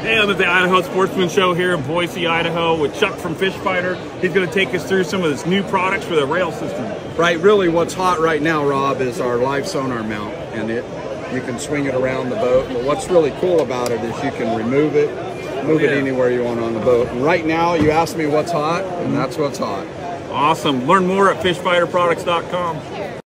Hey, I'm at the Idaho Sportsman Show here in Boise, Idaho with Chuck from Fish Fighter. He's going to take us through some of his new products for the rail system. Right, really what's hot right now, Rob, is our live sonar mount. And it you can swing it around the boat. But what's really cool about it is you can remove it, move Yeah. it anywhere you want on the boat. And right now, you asked me what's hot, and that's what's hot. Awesome. Learn more at fishfighterproducts.com.